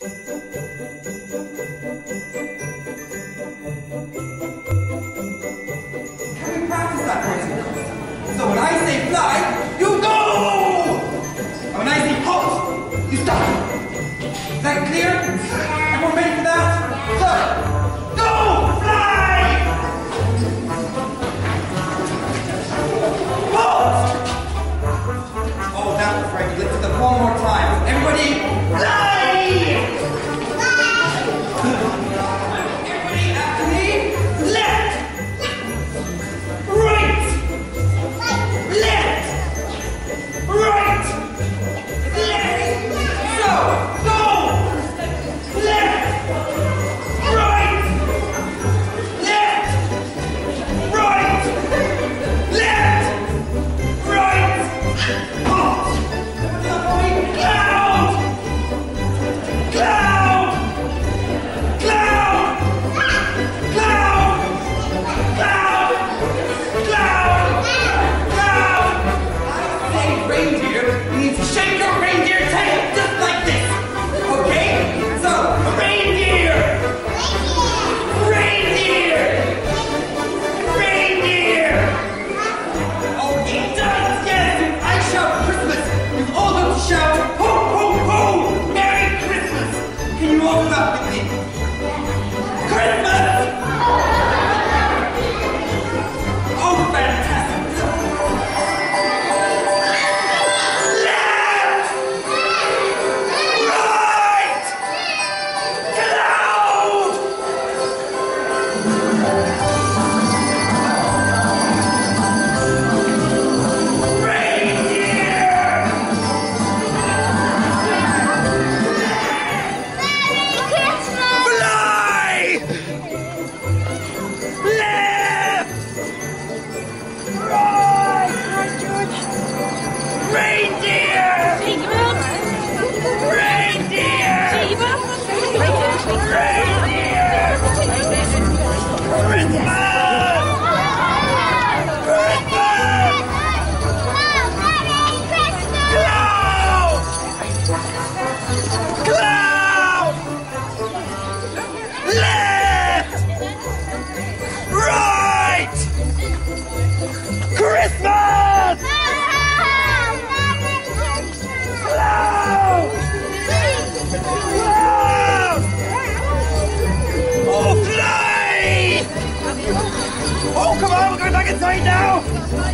That? So when I say fly, you go! When I say halt, you stop. Is that clear? Ready for that? Go! Oh, that was. Let's do one more time. Everybody, fly! Reindeer! Oh, come on, we're going back inside now!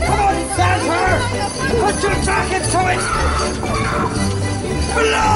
Come on, Santa! Put your jacket to it! Fly!